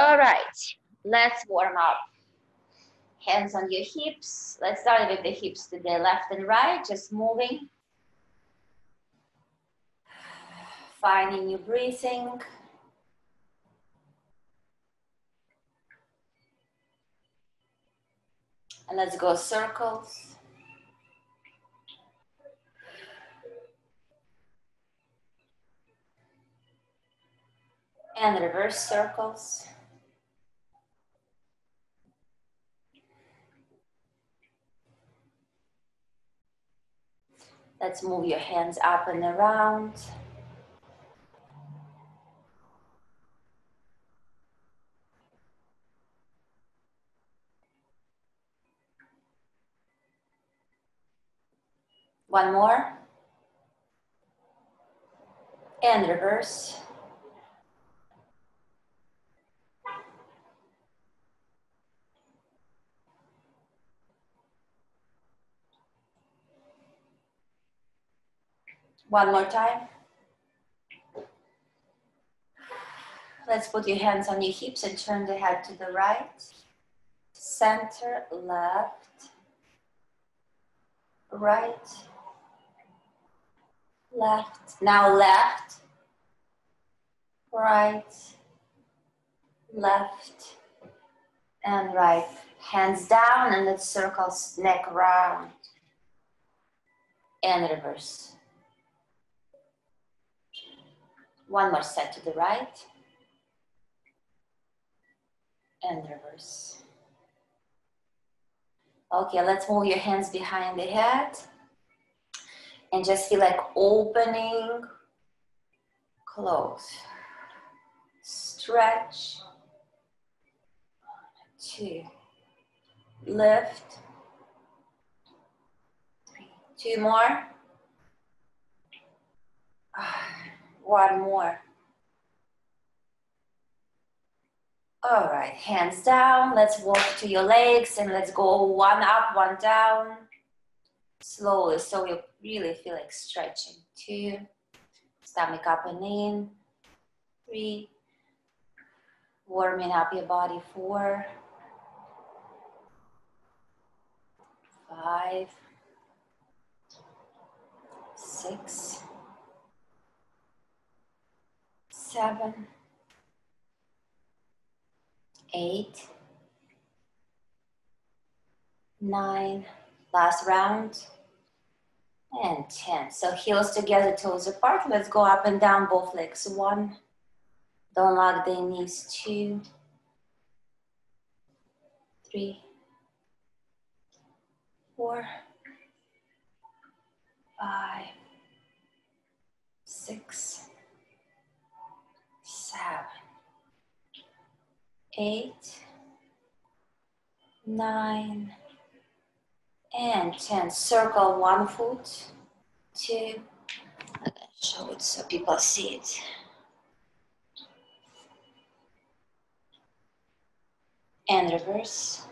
All right, let's warm up. Hands on your hips. Let's start with the hips to the left and right, just moving. Finding your breathing. And let's go circles. And reverse circles. Let's move your hands up and around. One more. And reverse. One more time. Let's put your hands on your hips and turn the head to the right. Center, left, right, left. Now left, right, left, and right. Hands down and let's circle neck round and reverse. One more set to the right. And reverse. Okay, let's move your hands behind the head. And just feel like opening, close, stretch, two, lift, three, two more, one more. All right, hands down. Let's walk to your legs and let's go one up, one down. Slowly, so you really feel like stretching. Two, stomach up and in. Three, warming up your body. Four, five, six, seven, eight, nine, last round, and 10. So heels together, toes apart. Let's go up and down both legs. One, don't lock the knees. Two, three, four, five, six, seven, eight, nine, and 10. Circle one foot, two, I'm show it so people see it. And reverse.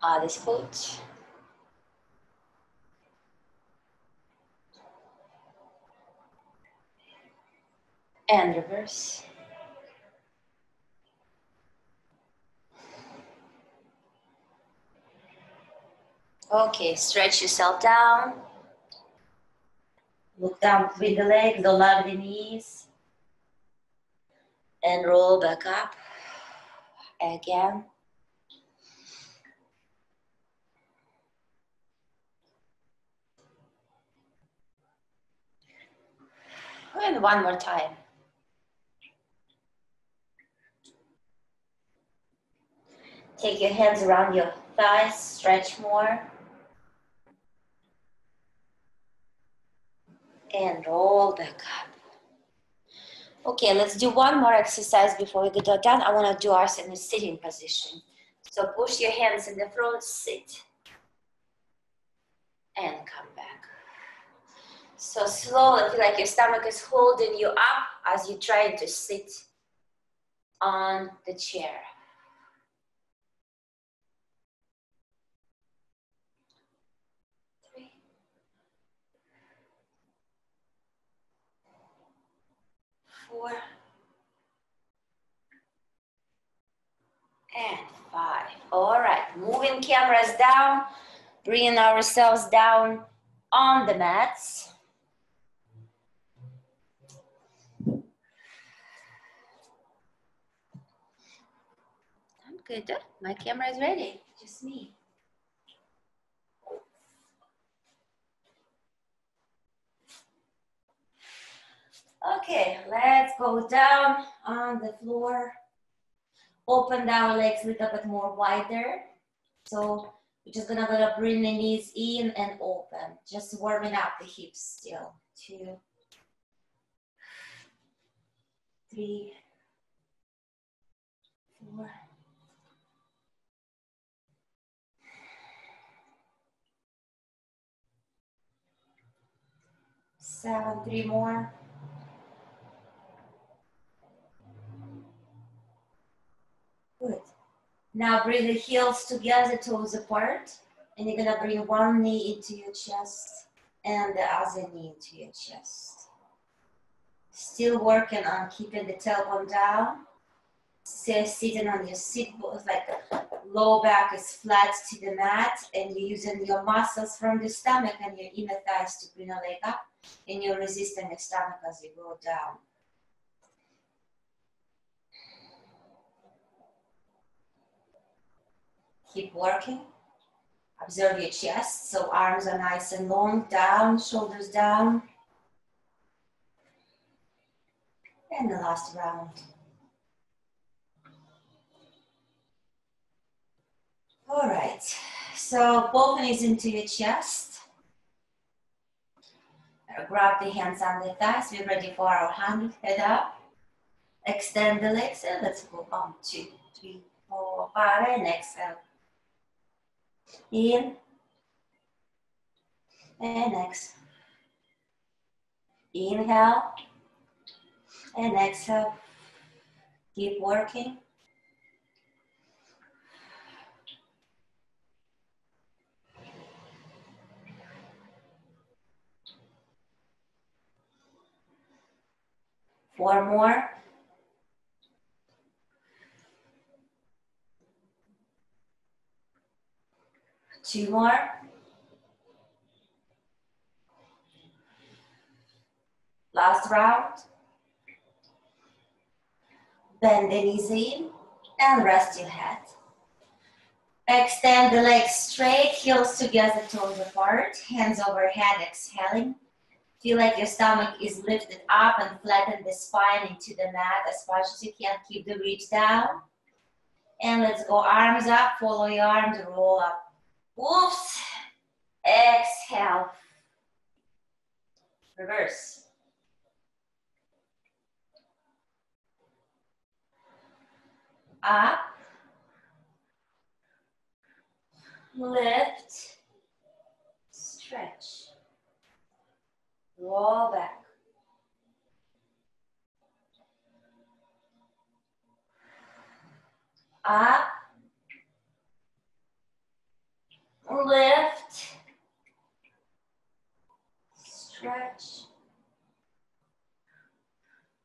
Ah, Other foot. And reverse. Okay, stretch yourself down. Look down between the legs, don't lock the knees. And roll back up. Again. And one more time. Take your hands around your thighs, stretch more. And roll back up. Okay, let's do one more exercise before we get done. I want to do ours in a sitting position. So push your hands in the front, sit, and come back. So slowly, feel like your stomach is holding you up as you try to sit on the chair. Four, and five. All right, moving cameras down, bringing ourselves down on the mats. I'm good. My camera is ready. Just me. Okay, let's go down on the floor. Open our legs a little bit more wider. So we're just gonna, gonna bring the knees in and open. Just warming up the hips still. Two, three, four, seven, three more. Good. Now bring the heels together, toes apart. And you're gonna bring one knee into your chest and the other knee into your chest. Still working on keeping the tailbone down. Stay sitting on your seat, like low back is flat to the mat and you're using your muscles from the stomach and your inner thighs to bring a leg up and you're resisting the stomach as you go down. Keep working. Observe your chest, so arms are nice and long, down, shoulders down. And the last round. All right, so both knees into your chest. Grab the hands on the thighs. We're ready for our hand, head up. Extend the legs and let's go on. Two, three, four, five, and exhale. In and exhale. Inhale and exhale. Keep working. Four more. Two more. Last round. Bend the knees in and rest your head. Extend the legs straight, heels together, toes apart, hands overhead, exhaling. Feel like your stomach is lifted up and flatten the spine into the mat as much as you can. Keep the reach down. And let's go arms up, follow your arms, roll up. Oops. Exhale. Reverse. Up. Lift. Stretch. Roll back. Up. Lift. Stretch.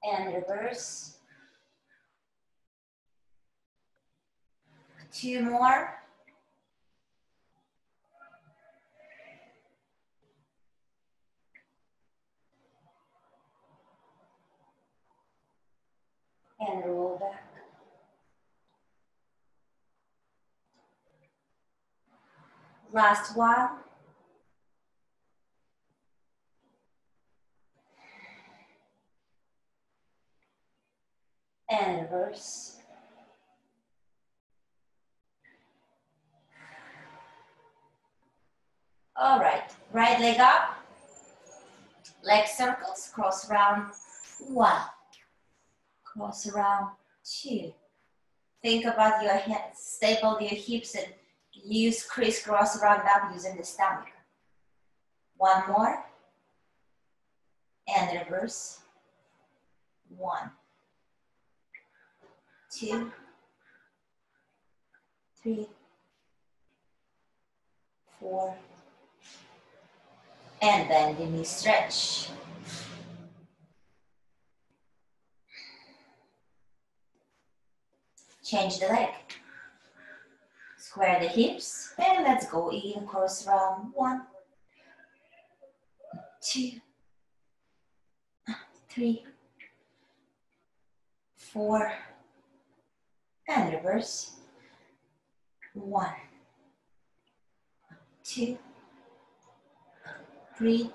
And reverse. Two more. and roll back. Last one. And reverse. All right, right leg up, leg circles, cross round, one cross around two. Think about your hands, stable your hips and Use crisscross roundup using the stomach. One more. And reverse. One, two, three, four, and then the knee stretch. Change the leg. Square the hips and let's go in cross round. One, two, three, four, and reverse. One, two, three,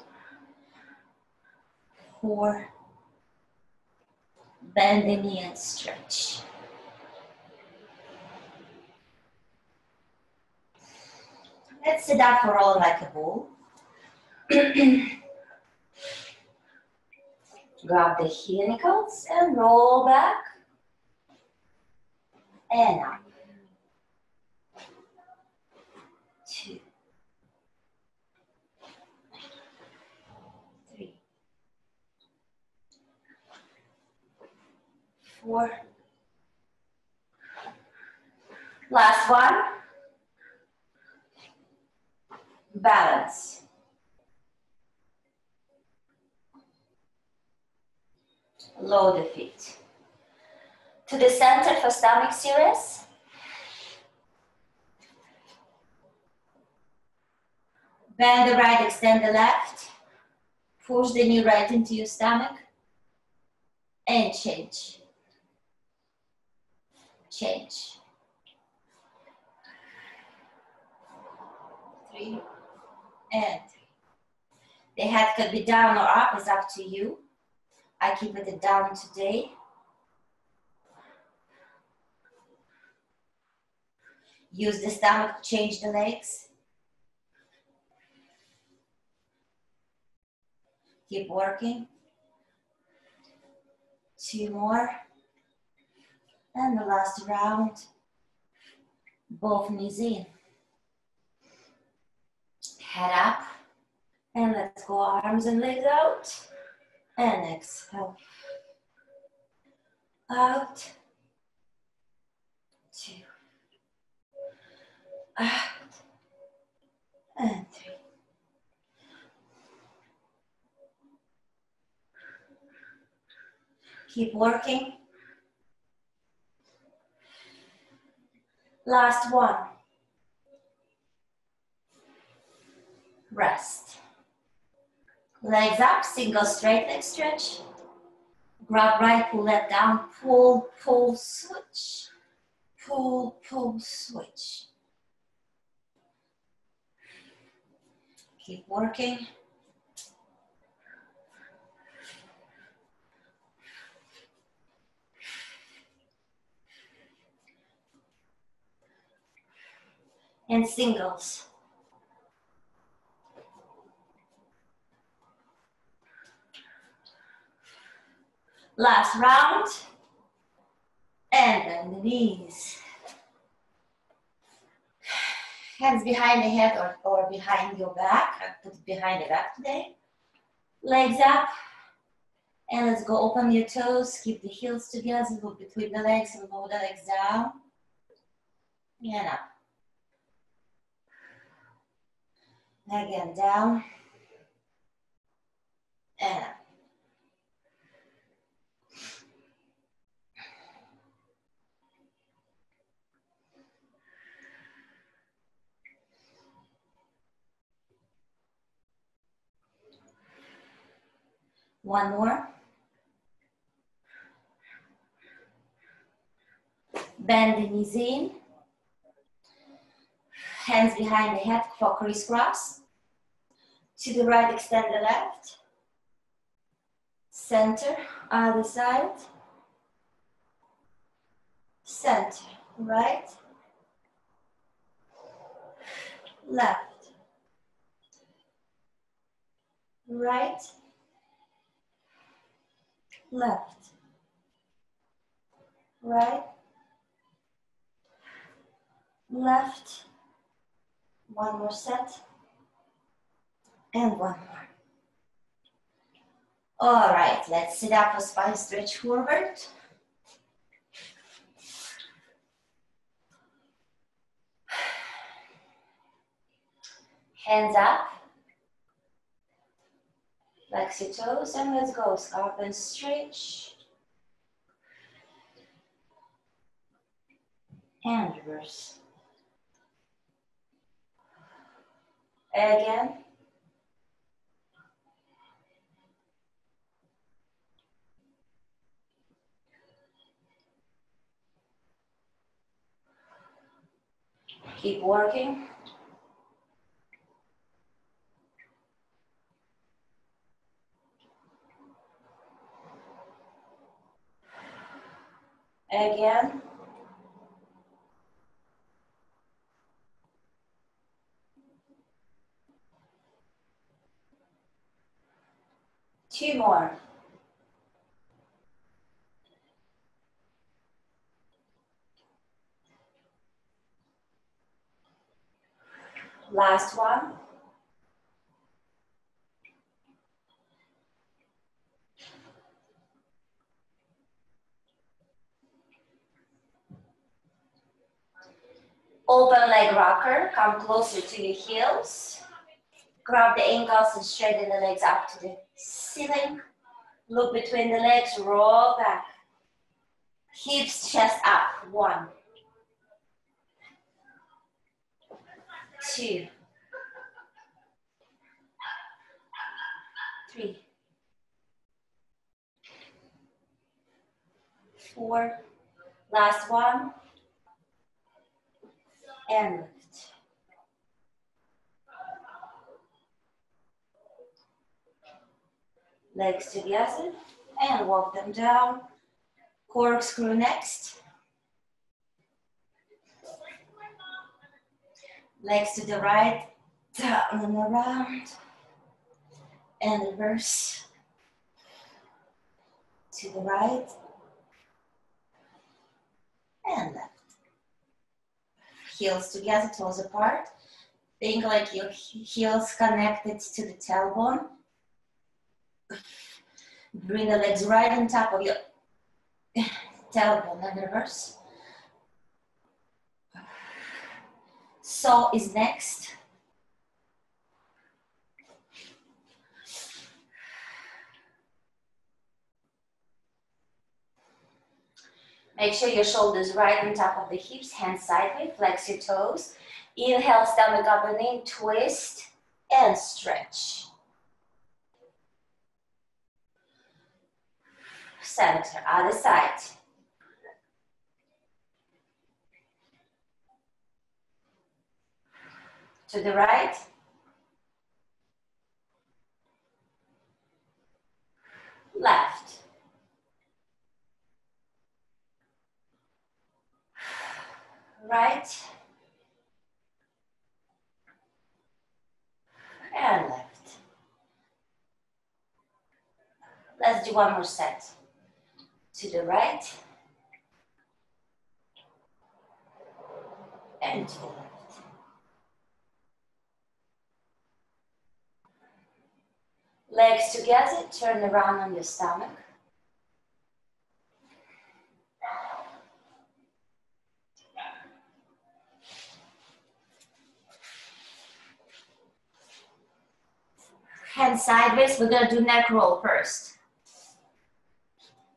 four. Bend the knee and stretch. Let's sit up for roll like a ball. Grab the helicals and roll back and up. Two, three, four. Last one. Balance. Lower the feet. To the center for stomach series. Bend the right, extend the left. Push the knee right into your stomach. And change. Change. Three and. The head could be down or up, it's up to you. I keep it down today. Use the stomach to change the legs. Keep working. Two more. And the last round. Both knees in. Head up. And let's go arms and legs out. And exhale. Out. Two. Out. And three. Keep working. Last one. Rest. Legs up, single straight leg stretch. Grab right, pull left down, pull, pull, switch. Pull, pull, switch. Keep working. And singles. Last round. And then the knees. Hands behind the head or, or behind your back. I put it behind the back today. Legs up. And let's go open your toes. Keep the heels together look between the legs and lower the legs down. And up. Again, down. And up. One more. Bend the knees in. Hands behind the head for crisscross. To the right, extend the left. Center, other side. Center, right. Left. Right left, right, left, one more set, and one more. All right, let's sit up for spine stretch forward. Hands up. Flex your toes and let's go. Up and stretch. and reverse. Again. Keep working. Again. Two more. Last one. Open leg rocker, come closer to your heels. Grab the ankles and straighten the legs up to the ceiling. Look between the legs, roll back. Hips, chest up. One, two, three, four. Last one and lift. Legs together and walk them down. Corkscrew next. Legs to the right, down and around. And reverse. To the right. And left heels together, toes apart. Think like your heels connected to the tailbone. Bring the legs right on top of your tailbone and reverse. Saw is next. Make sure your shoulders right on top of the hips, hands sideways, flex your toes. Inhale, stomach up and in, twist and stretch. Center, other side. To the right. Left. Right and left. Let's do one more set. To the right and to the left. Legs together, turn around on your stomach. Hands sideways, we're gonna do neck roll first.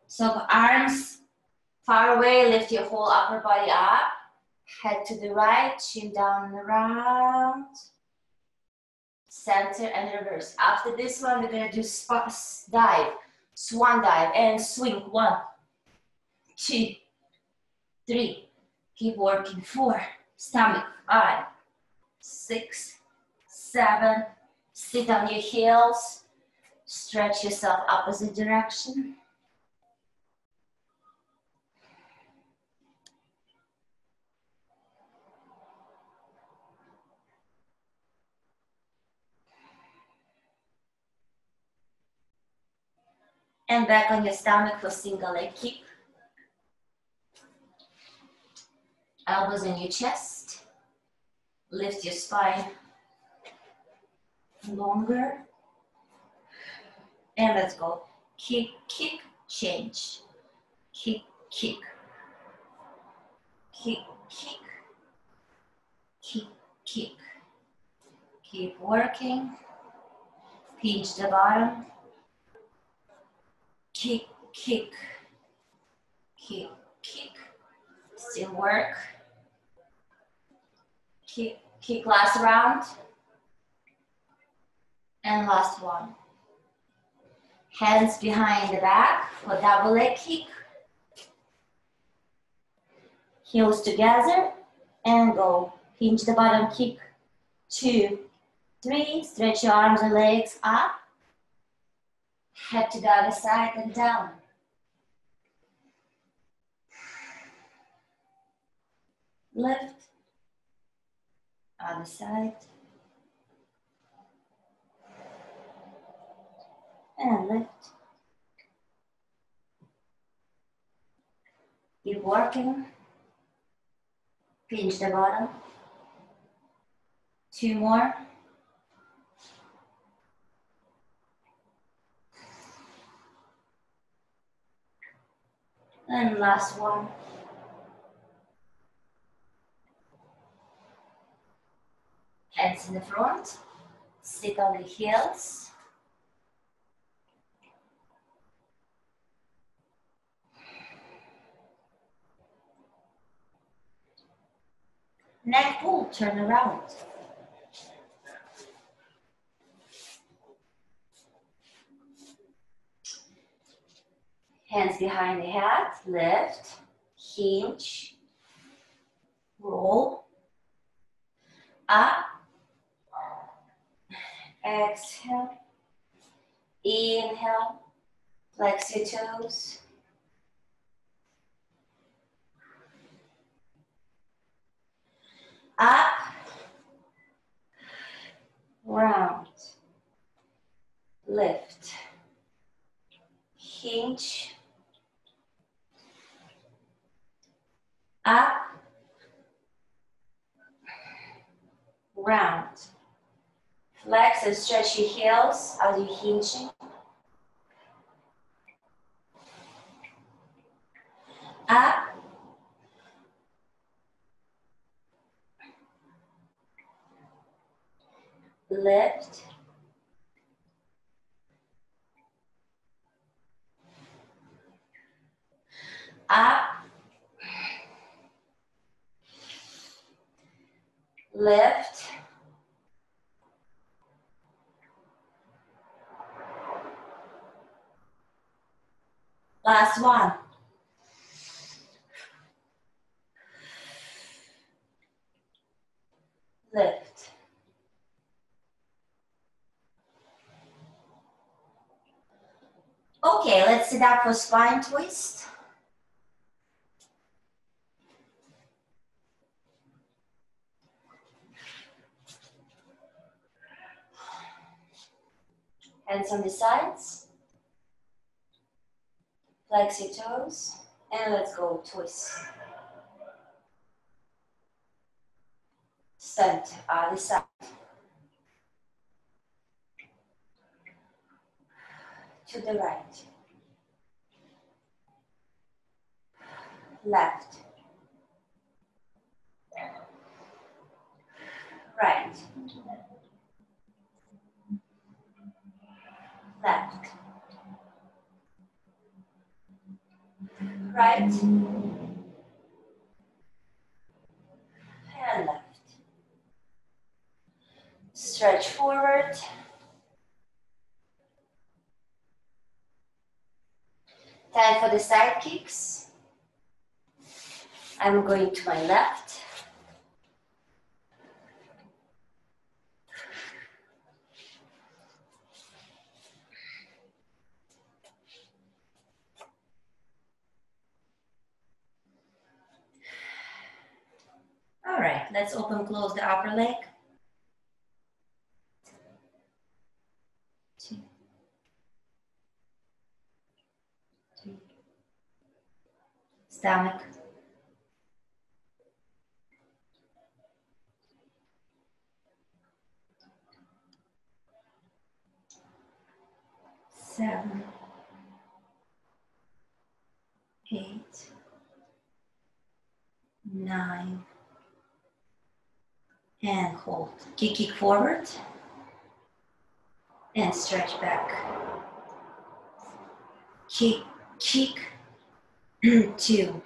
So arms far away, lift your whole upper body up. Head to the right, chin down and around. Center and reverse. After this one, we're gonna do dive, swan dive, and swing. One, two, three. Keep working. Four, stomach. Five, six, seven, Sit on your heels. Stretch yourself opposite direction. And back on your stomach for single leg kick. Elbows in your chest. Lift your spine longer. And let's go. Kick, kick, change. Kick, kick. Kick, kick. Kick, kick. Keep working. Pinch the bottom. Kick, kick. Kick, kick. Still work. Kick, kick last round. And last one. Hands behind the back for double leg kick. Heels together and go. Hinge the bottom kick. Two, three. Stretch your arms and legs up. Head to the other side and down. Lift. Other side. And lift. Keep working. Pinch the bottom. Two more. And last one. Hands in the front. Sit on the heels. Neck pull, turn around. Hands behind the head, lift, hinge, roll, up, exhale, inhale, flex your toes, up, round, lift, hinge, up, round. Flex and stretch your heels as you're hinging. Up. Lift. Up. Lift. Last one. Lift. Okay, let's sit up for spine twist. Hands on the sides. Flex your toes. And let's go twist. Center, other side. To the right. Left. Right. left, right, and left. Stretch forward. Time for the side kicks. I'm going to my left. All right, let's open close the upper leg. Stomach. Seven. Eight. Nine and hold. Kick, kick forward and stretch back. Kick, kick, two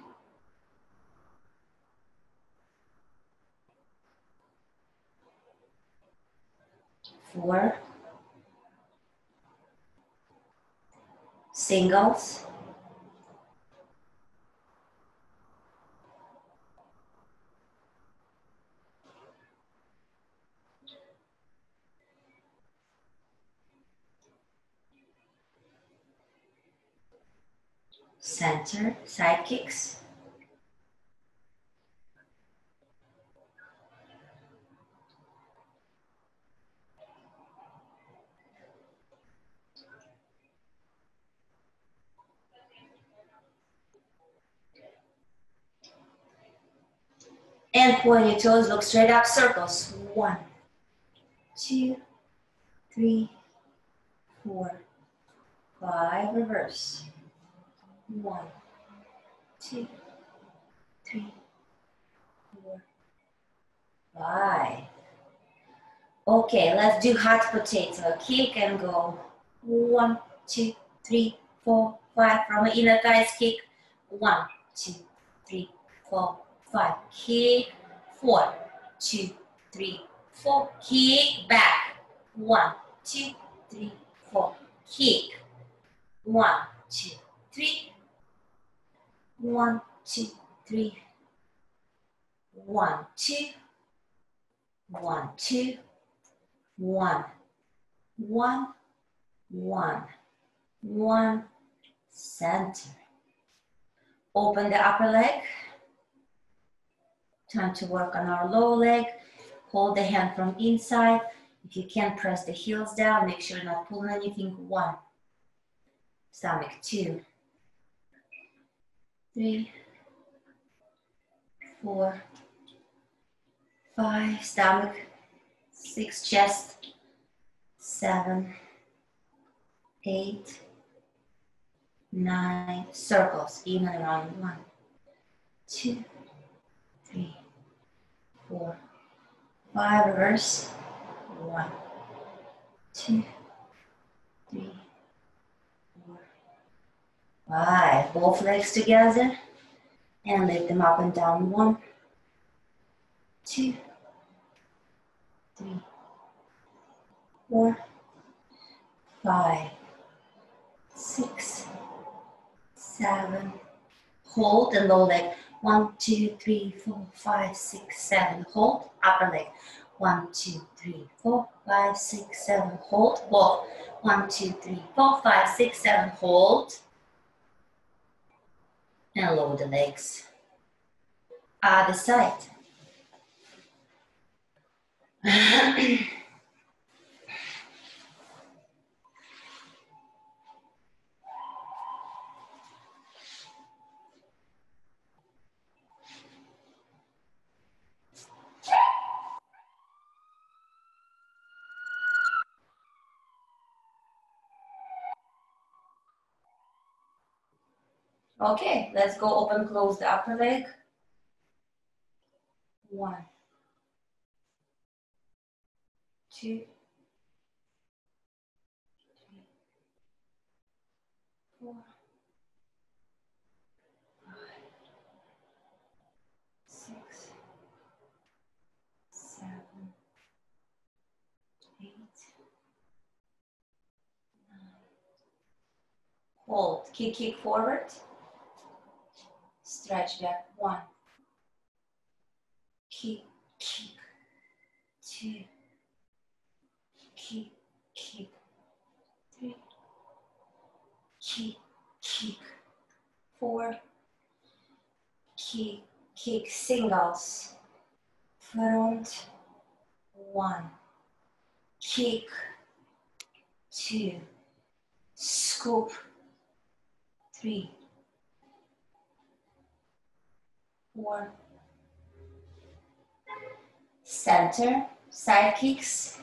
four. Singles. Center, kicks. And point your toes, look straight up, circles. One, two, three, four, five, reverse. One, two, three, four, five. Okay, let's do hot potato. Kick and go. One, two, three, four, five. From inner thighs, kick. One, two, three, four, five. Kick. Four, two, three, four. Kick back. One, two, three, four. Kick. One, two, three, one, two, three. One, two. One, two. One. One. One. One. Center. Open the upper leg. Time to work on our lower leg. Hold the hand from inside. If you can, press the heels down. Make sure you're not pulling anything. One. Stomach. Two three, four, five, stomach, six, chest, seven, eight, nine, circles, in and around one, two, three, four, five, reverse, one, two, three, Five. Both legs together and lift them up and down. One, two, three, four, five, six, seven. Hold the low leg. One, two, three, four, five, six, seven. Hold upper leg. One, two, three, four, five, six, seven. Hold both. One, two, three, four, five, six, seven. Hold and lower the legs. Other side. Okay, let's go open, close the upper leg. One, two, three, four, five, six, seven, eight, nine. Hold, kick, kick forward stretch back. One. Kick, kick. Two. Kick, kick. Three. Kick, kick. Four. Kick, kick. Singles. Front. One. Kick. Two. Scoop. Three four, center, side kicks,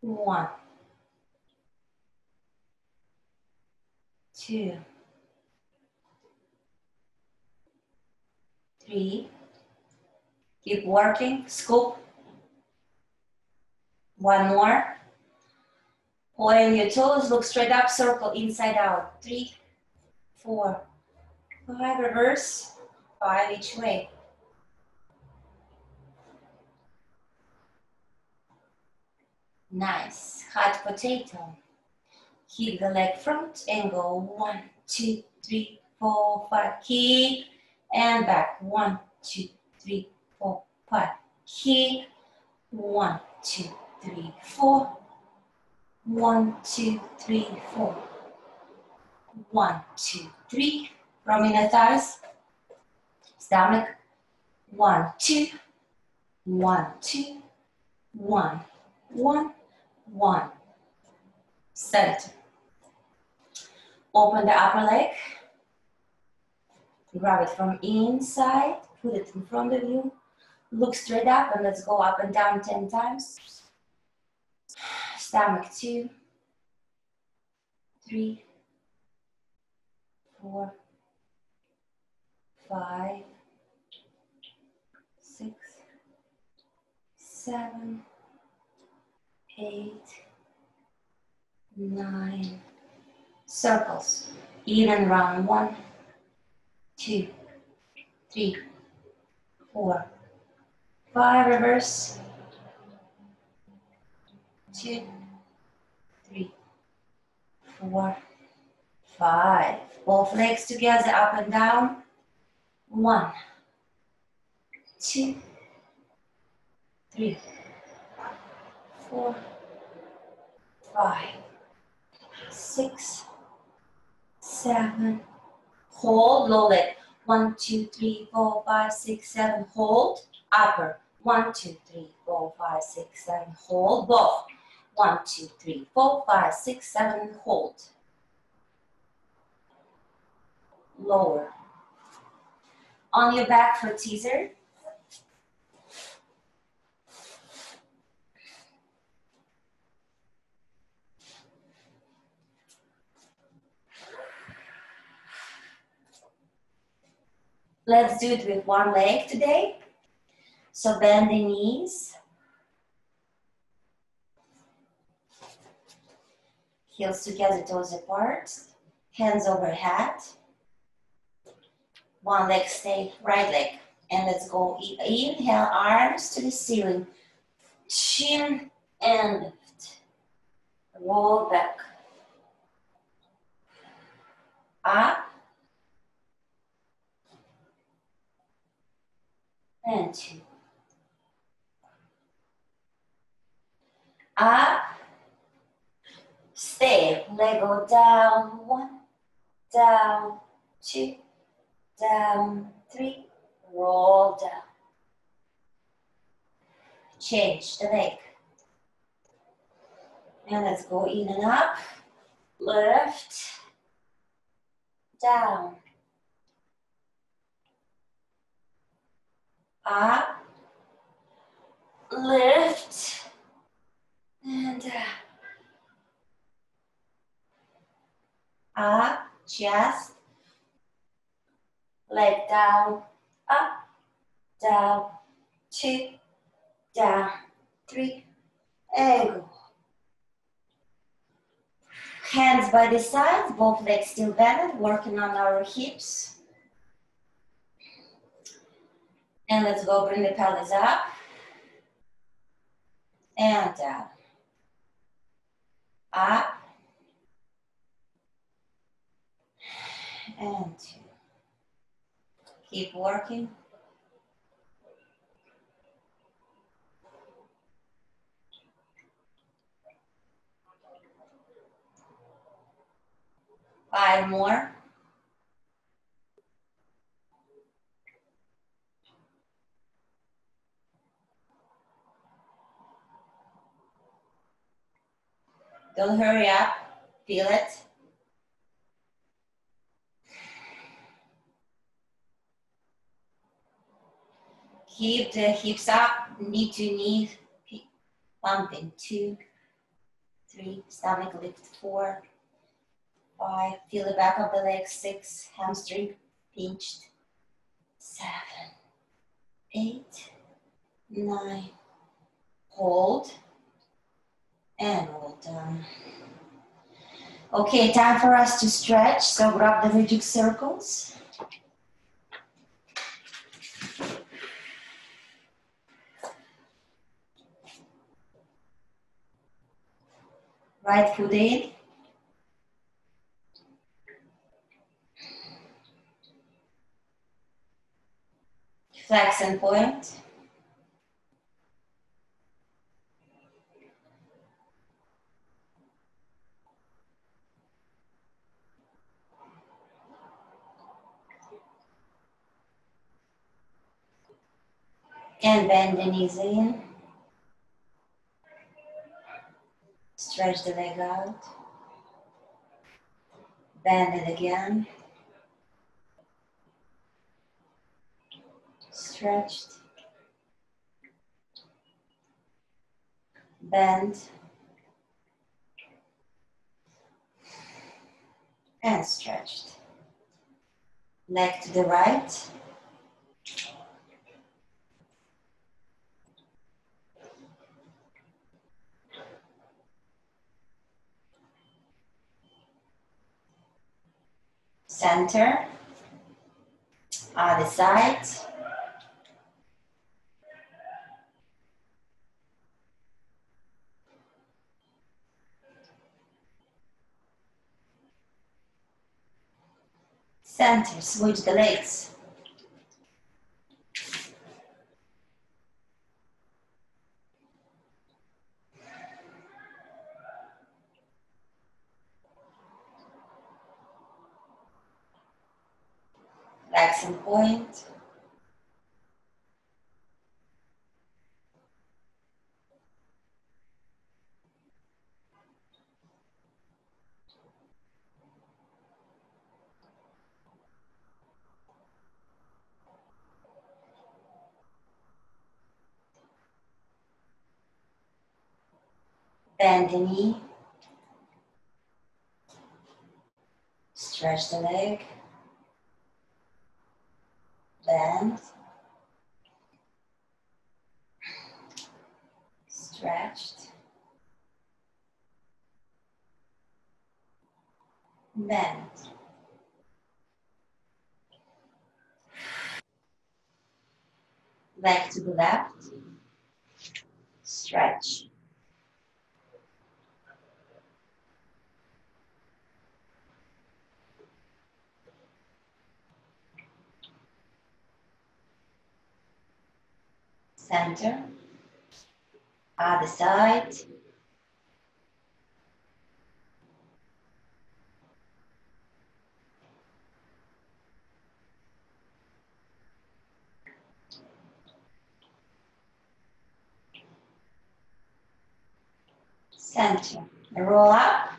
one, two, three, keep working, scoop, one more, point your toes, look straight up, circle inside out, three, four, Five reverse, five each way. Nice. Hot potato. Keep the leg front and go one, two, three, four, five. Keep and back. One, two, three, four, five. Keep. One, two, three, four. One, two, three, four. One, two, three. From inner thighs. Stomach. One, two. One, two. One, one, one. Center. Open the upper leg. Grab it from inside. Put it in front of you. Look straight up and let's go up and down 10 times. Stomach two, three, four, five, six, seven, eight, nine. Circles. Even round. One, two, three, four, five. Reverse. Two, three, four, five. Both legs together, up and down. One, two, three, four, five, six, seven. Hold, low leg. One, two, three, four, five, six, seven. Hold, upper. One, two, three, four, five, six, seven. Hold, both. One, two, three, four, five, six, seven. Hold. Lower. On your back for teaser. Let's do it with one leg today. So bend the knees. Heels together, toes apart. Hands overhead. One leg stay, right leg. And let's go. Inhale, arms to the ceiling. Chin and lift. Roll back. Up. And two. Up. Stay. Leg go down. One. Down. Two down, three, roll down. Change the leg. And let's go in and up, lift, down, up, lift, and down. Up, chest, leg down, up, down, two, down, three, and go. Hands by the sides, both legs still bent, working on our hips. And let's go bring the pelvis up and down. Up and two. Keep working. Five more. Don't hurry up. Feel it. Keep the hips up, knee to knee, pumping. Two, three, stomach lift. Four, five, feel the back of the leg. Six, hamstring pinched. Seven, eight, nine, hold, and roll down. Okay, time for us to stretch. So grab the magic circles. Right foot in. Flex and point. And bend the knees in. Stretch the leg out. Bend it again. Stretched. Bend. And stretched. Leg to the right. Center, other side. Center, switch the legs. Point. Bend the knee. Stretch the leg bend, stretched, bend. Leg to the left, stretch. Center, other side. Center, roll up,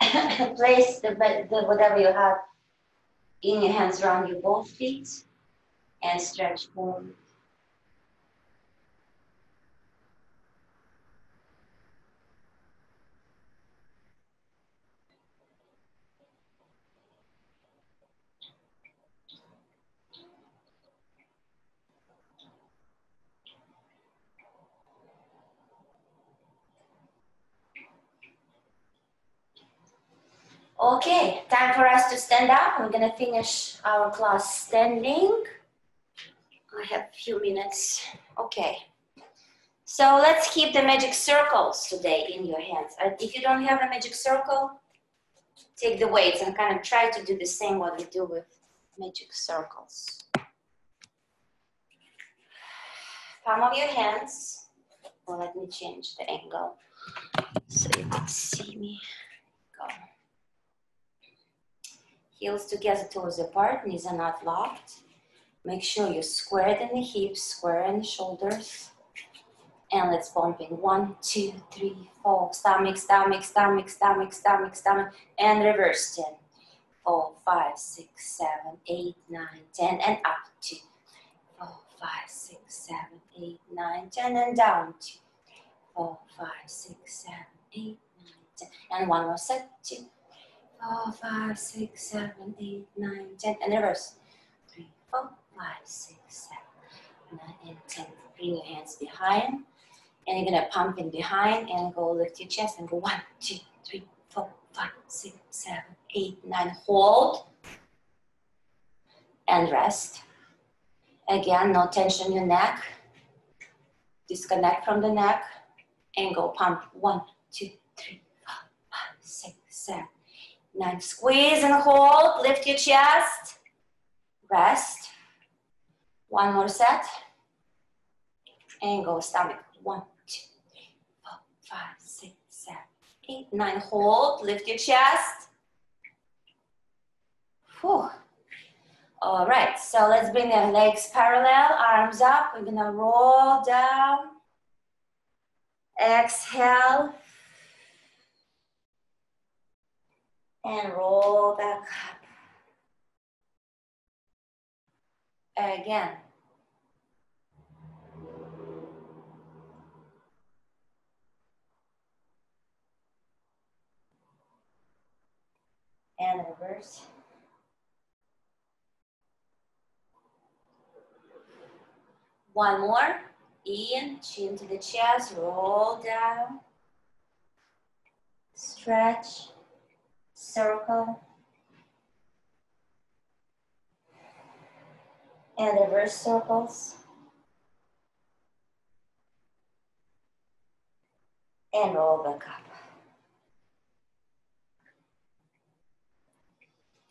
place the, the whatever you have in your hands around your both feet and stretch forward. Okay, time for us to stand up. We're gonna finish our class standing. I have a few minutes. Okay. So let's keep the magic circles today in your hands. Uh, if you don't have a magic circle, take the weights and kind of try to do the same what we do with magic circles. Palm of your hands. Well, let me change the angle so you can see me. Go. Heels together, toes apart, knees are not locked. Make sure you're squared in the hips, square in the shoulders. And let's bump in. One, two, three, four. Stomach, stomach, stomach, stomach, stomach, stomach. And reverse. Ten, four, five, six, seven, eight, nine, ten. And up. Two, four, five, six, seven, eight, nine, ten. And down. Two, four, five, six, seven, eight, nine, ten. And one more set. Two, four, five, six, seven, eight, nine, ten, and reverse. Three, four, five, six, seven, nine, and ten. Bring your hands behind, and you're gonna pump in behind and go lift your chest and go one, two, three, four, five, six, seven, eight, nine. Hold and rest. Again, no tension in your neck. Disconnect from the neck and go pump one, two, three, four, six, seven, nine. Squeeze and hold. Lift your chest. Rest. One more set. Go stomach. One, two, three, four, five, six, seven, eight, nine. Hold. Lift your chest. Whew. All right, so let's bring the legs parallel, arms up. We're gonna roll down. Exhale. And roll back up. Again. And reverse. One more. In, chin to the chest, roll down. Stretch, circle. And reverse circles. And roll back up.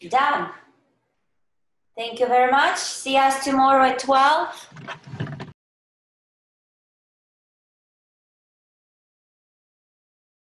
Done. Thank you very much. See us tomorrow at 12.